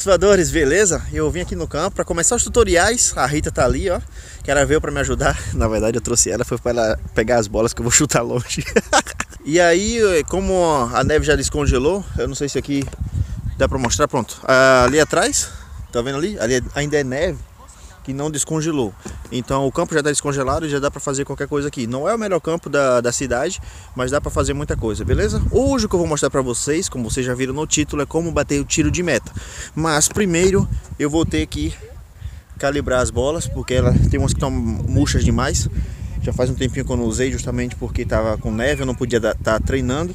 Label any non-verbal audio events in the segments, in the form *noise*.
abençoadores, beleza? Eu vim aqui no campo para começar os tutoriais. A Rita tá ali, ó. Que ela veio para me ajudar. *laughs* Na verdade, eu trouxe ela foi para ela pegar as bolas que eu vou *laughs* chutar longe. *laughs* e aí, como a neve já descongelou, eu não sei se aqui dá para mostrar, pronto. Ali atrás, tá vendo ali? Ali ainda é neve que não descongelou. Então o campo já está descongelado e já dá para fazer qualquer coisa aqui. Não é o melhor campo da, da cidade, mas dá para fazer muita coisa, beleza? Hoje o que eu vou mostrar para vocês, como vocês já viram no título, é como bater o tiro de meta. Mas primeiro eu vou ter que calibrar as bolas, porque ela tem umas que estão murchas demais. Já faz um tempinho que eu não usei, justamente porque estava com neve, eu não podia estar tá treinando.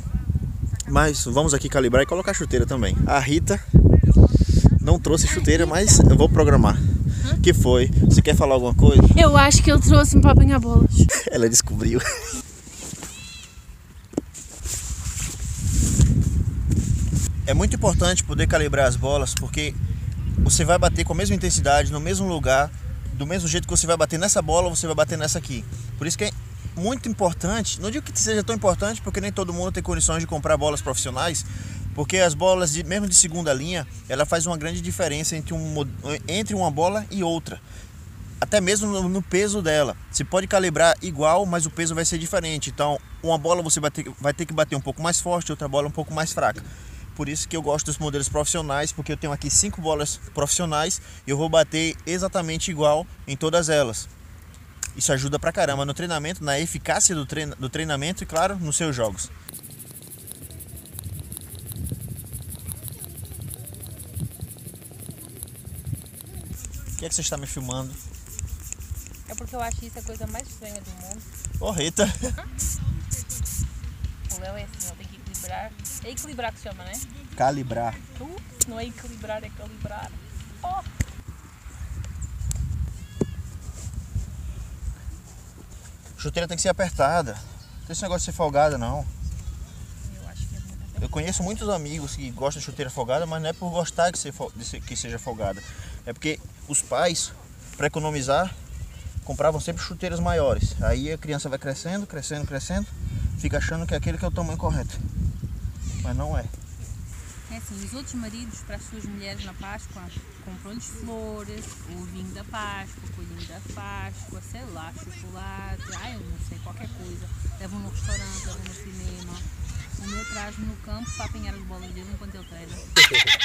Mas vamos aqui calibrar e colocar chuteira também. A Rita não trouxe chuteira, mas eu vou programar que foi? Você quer falar alguma coisa? Eu acho que eu trouxe para apanhar bolas. *laughs* Ela descobriu. É muito importante poder calibrar as bolas porque você vai bater com a mesma intensidade, no mesmo lugar, do mesmo jeito que você vai bater nessa bola, você vai bater nessa aqui. Por isso que é muito importante, não digo que seja tão importante porque nem todo mundo tem condições de comprar bolas profissionais, porque as bolas, de, mesmo de segunda linha, ela faz uma grande diferença entre, um, entre uma bola e outra. Até mesmo no, no peso dela. Você pode calibrar igual, mas o peso vai ser diferente. Então, uma bola você vai ter, vai ter que bater um pouco mais forte, outra bola um pouco mais fraca. Por isso que eu gosto dos modelos profissionais, porque eu tenho aqui cinco bolas profissionais e eu vou bater exatamente igual em todas elas. Isso ajuda pra caramba no treinamento, na eficácia do, treina, do treinamento e, claro, nos seus jogos. Que é que você está me filmando? É porque eu acho isso a coisa mais estranha do mundo. Ô, Rita. *laughs* o Léo é assim, tem que equilibrar. É equilibrar que se chama, né? Calibrar. Uh, não é equilibrar, é calibrar. Oh. Chuteira tem que ser apertada. Não tem esse negócio de ser folgada, não. Eu acho que é muito Eu conheço muitos amigos que gostam de chuteira folgada, mas não é por gostar que, ser, que seja folgada. É porque os pais, para economizar, compravam sempre chuteiras maiores. Aí a criança vai crescendo, crescendo, crescendo, fica achando que é aquele que é o tamanho correto. Mas não é. É assim, os outros maridos para as suas mulheres na Páscoa compram-lhes flores, o vinho da Páscoa, o coelhinho da Páscoa, sei lá, chocolate, ai eu não sei, qualquer coisa. Levam no restaurante, levam no cinema. O meu traz-me no campo para apanhar as bolas dele enquanto ele treina. *laughs*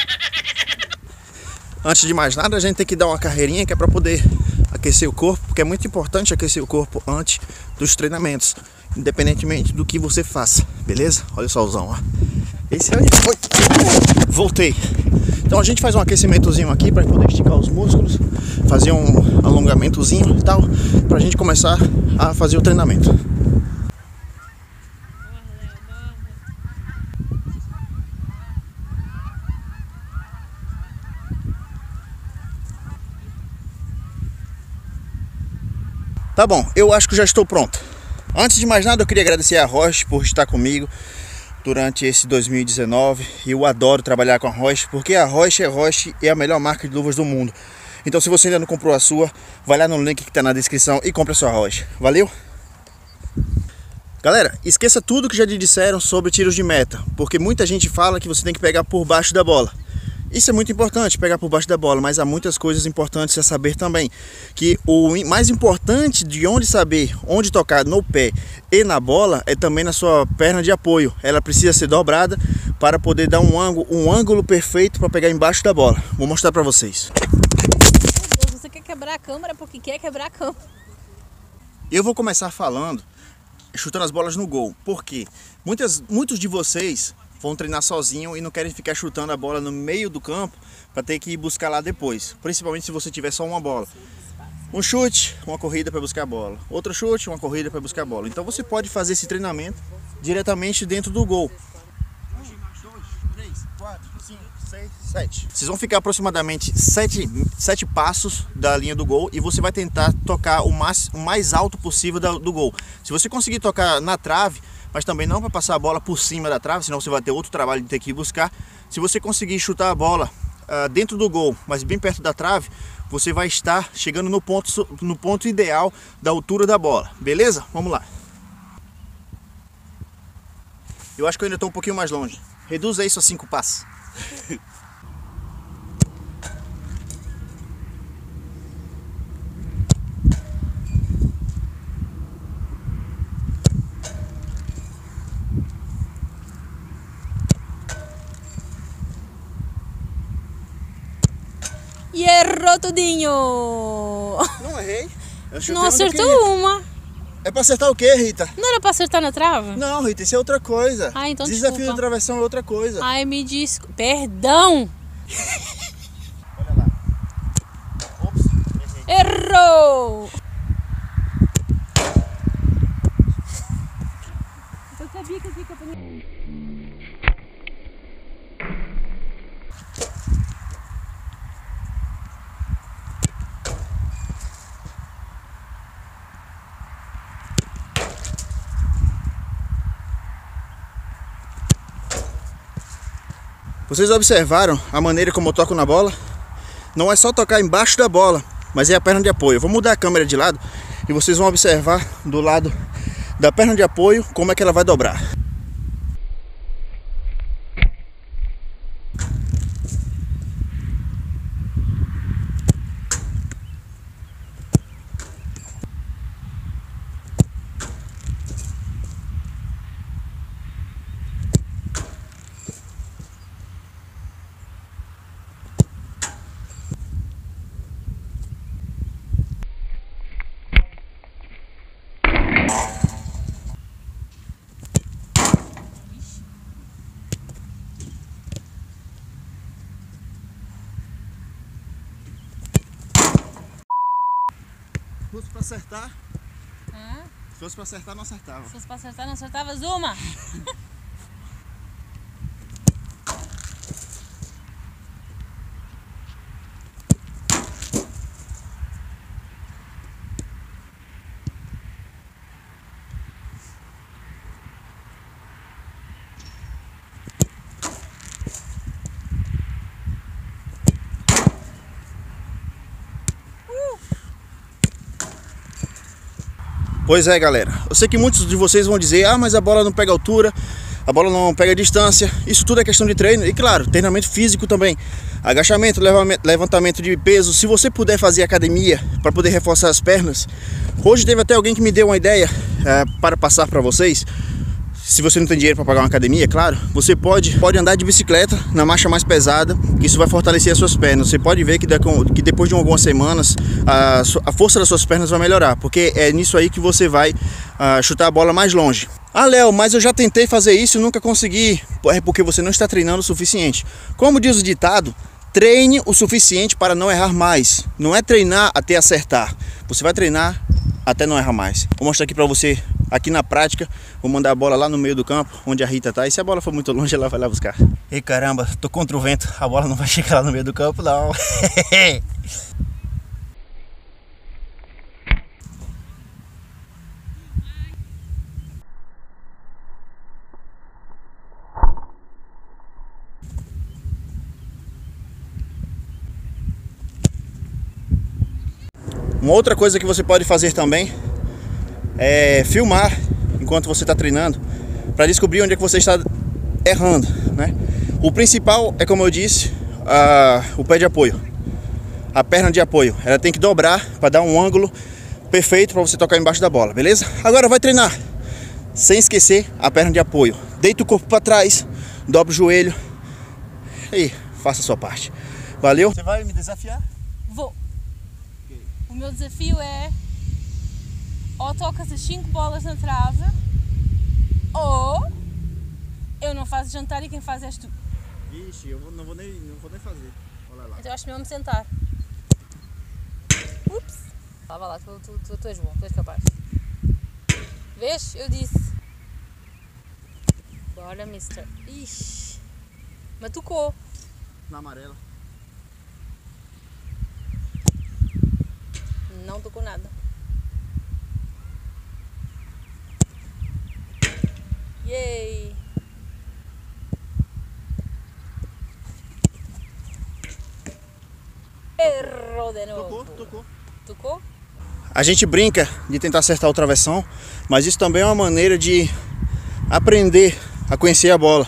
Antes de mais nada, a gente tem que dar uma carreirinha que é para poder aquecer o corpo, porque é muito importante aquecer o corpo antes dos treinamentos, independentemente do que você faça, beleza? Olha o ó. Esse é o... Voltei. Então a gente faz um aquecimentozinho aqui para poder esticar os músculos, fazer um alongamentozinho e tal, para a gente começar a fazer o treinamento. Tá bom, eu acho que já estou pronto. Antes de mais nada, eu queria agradecer a Roche por estar comigo durante esse 2019. Eu adoro trabalhar com a Roche, porque a Roche é Roche e é a melhor marca de luvas do mundo. Então, se você ainda não comprou a sua, vai lá no link que está na descrição e compre a sua Roche. Valeu? Galera, esqueça tudo que já lhe disseram sobre tiros de meta, porque muita gente fala que você tem que pegar por baixo da bola. Isso é muito importante, pegar por baixo da bola, mas há muitas coisas importantes a saber também. Que o mais importante de onde saber onde tocar no pé e na bola é também na sua perna de apoio. Ela precisa ser dobrada para poder dar um ângulo, um ângulo perfeito para pegar embaixo da bola. Vou mostrar para vocês. Você quer quebrar a câmera porque quer quebrar a câmera. Eu vou começar falando, chutando as bolas no gol. Porque muitas, muitos de vocês vão treinar sozinho e não querem ficar chutando a bola no meio do campo para ter que ir buscar lá depois. Principalmente se você tiver só uma bola. Um chute, uma corrida para buscar a bola. Outro chute, uma corrida para buscar a bola. Então você pode fazer esse treinamento diretamente dentro do gol. Vocês vão ficar aproximadamente sete, sete passos da linha do gol e você vai tentar tocar o mais, o mais alto possível do, do gol. Se você conseguir tocar na trave, mas também não para passar a bola por cima da trave, senão você vai ter outro trabalho de ter que ir buscar. Se você conseguir chutar a bola uh, dentro do gol, mas bem perto da trave, você vai estar chegando no ponto, no ponto ideal da altura da bola, beleza? Vamos lá. Eu acho que eu ainda estou um pouquinho mais longe. Reduza isso a cinco passos. *laughs* tudinho! Não errei. Eu chutei Não onde eu acertou uma. É pra acertar o quê, Rita? Não era pra acertar na trava? Não, Rita, isso é outra coisa. Ah, então Desafio desculpa. da travessão é outra coisa. Ai, me desculpa. Perdão! Olha lá. Ops, errei. Errou! Eu sabia que eu fica Vocês observaram a maneira como eu toco na bola? Não é só tocar embaixo da bola, mas é a perna de apoio. Eu vou mudar a câmera de lado e vocês vão observar do lado da perna de apoio como é que ela vai dobrar. Pra acertar, Hã? se fosse pra acertar, não acertava. Se fosse pra acertar, não acertava uma. *laughs* Pois é, galera. Eu sei que muitos de vocês vão dizer: ah, mas a bola não pega altura, a bola não pega distância. Isso tudo é questão de treino e, claro, treinamento físico também. Agachamento, levantamento de peso. Se você puder fazer academia para poder reforçar as pernas. Hoje teve até alguém que me deu uma ideia eh, para passar para vocês. Se você não tem dinheiro para pagar uma academia, claro, você pode, pode andar de bicicleta na marcha mais pesada, que isso vai fortalecer as suas pernas. Você pode ver que, que depois de algumas semanas a, a força das suas pernas vai melhorar, porque é nisso aí que você vai ah, chutar a bola mais longe. Ah, Léo, mas eu já tentei fazer isso e nunca consegui. É porque você não está treinando o suficiente. Como diz o ditado, treine o suficiente para não errar mais. Não é treinar até acertar. Você vai treinar até não errar mais. Vou mostrar aqui pra você aqui na prática. Vou mandar a bola lá no meio do campo, onde a Rita tá. E se a bola for muito longe, ela vai lá buscar. Ei, caramba, tô contra o vento. A bola não vai *laughs* chegar lá no meio do campo, não. Uma outra coisa que você pode fazer também é filmar enquanto você está treinando para descobrir onde é que você está errando, né? O principal é como eu disse, a- o pé de apoio, a perna de apoio. Ela tem que dobrar para dar um ângulo perfeito para você tocar embaixo da bola, beleza? Agora vai treinar, sem esquecer a perna de apoio. Deita o corpo para trás, dobra o joelho e faça a sua parte. Valeu? Você vai me desafiar? Vou. O meu desafio é ou tocas as 5 bolas na trave ou eu não faço jantar e quem faz és tu. Ixi, eu não vou nem, não vou nem fazer. Olha lá. Então acho melhor me sentar. Ups. Lá, vai lá, tu, tu, tu, tu és bom, tu és capaz. Vês? Eu disse. Bora, mister. Ixi. Mas tocou. Na amarela. Não tocou nada. Yay! Errou de novo. Tocou, tocou. Tocou? A gente brinca de tentar acertar o travessão, mas isso também é uma maneira de aprender a conhecer a bola.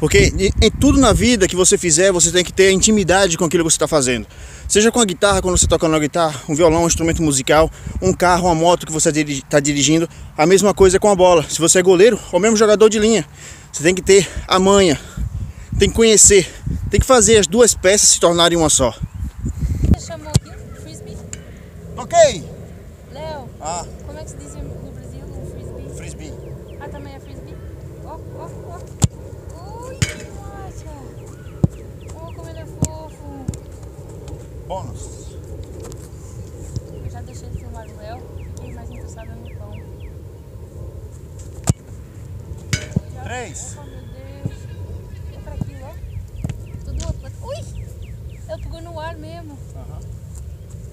Porque em- tudo na vida que você fizer, você tem que ter intimidade com aquilo que você está fazendo. Seja com a guitarra, quando você está tocando a guitarra, um violão, um instrumento musical, um carro, uma moto que você está dirigindo. A mesma coisa com a bola. Se você é goleiro ou mesmo jogador de linha, você tem que ter a manha, tem que conhecer, tem que fazer as duas peças se tornarem uma só. Chamou aqui Ok. Léo, Ah, como é que se diz no Brasil o frisbee? frisbee. Ah, também é frisbee? Ó, ó, ó. Ui, que massa. Oh, como ele é fofo. Bônus. Eu já deixei de filmar o Léo. Fiquei mais interessada no pão. Já- Três. Oh, meu Deus. É pra aquilo, ó. Tudo outro. Ui! Ele pegou no ar mesmo. Aham.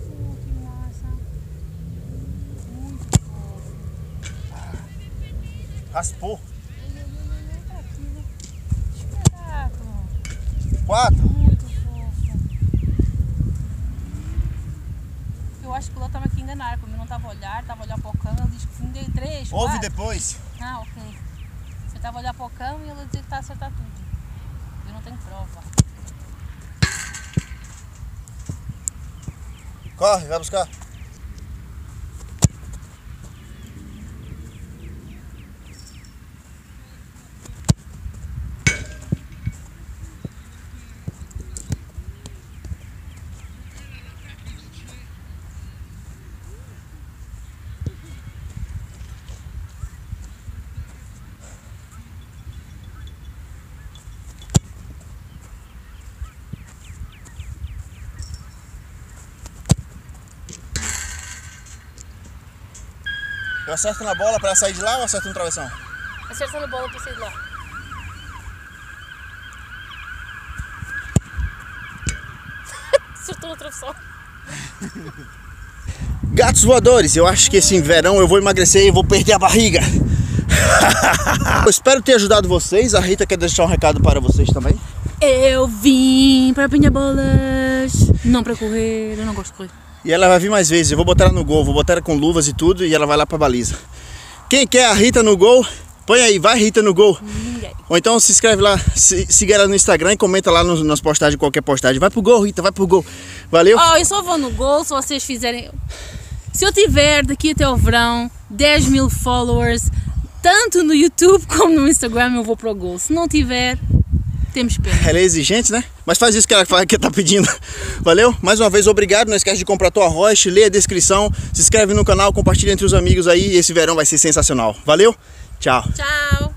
Oh, que massa. Muito fofo. Raspou. Ai, ai, ai, ai, pra aquilo. Espetáculo. Quatro. Muito fofo. Eu acho enganar, como eu não tava a olhar, tava a olhar para o cão, ele disse que fundei três, Ouve quatro. depois. Ah, ok. Eu tava a olhar para o cão e ele dizia que está a acertar tudo. Eu não tenho prova. Corre, vai buscar. Eu acerto na bola pra ela sair de lá ou acerto no travessão? Acertando a bola para sair de lá. *laughs* Acertou no travessão. Gatos voadores, eu acho que esse verão eu vou emagrecer e vou perder a barriga. *laughs* eu espero ter ajudado vocês. A Rita quer deixar um recado para vocês também. Eu vim para apanhar bolas, não para correr, eu não gosto de correr. E ela vai vir mais vezes. Eu vou botar ela no gol, vou botar ela com luvas e tudo e ela vai lá pra baliza. Quem quer a Rita no gol, põe aí, vai Rita no gol. Ninguém. Ou então se inscreve lá, se, siga ela no Instagram e comenta lá nos, nas postagens, qualquer postagem. Vai pro gol, Rita, vai pro gol. Valeu? Oh, eu só vou no gol se vocês fizerem. Se eu tiver daqui até o verão 10 mil followers, tanto no YouTube *laughs* como no Instagram, eu vou pro gol. Se não tiver, temos pena. Ela é exigente, né? Mas faz isso que ela que tá pedindo. Valeu? Mais uma vez, obrigado. Não esquece de comprar tua rocha, lê a descrição, se inscreve no canal, compartilha entre os amigos aí. Esse verão vai ser sensacional. Valeu? Tchau. Tchau!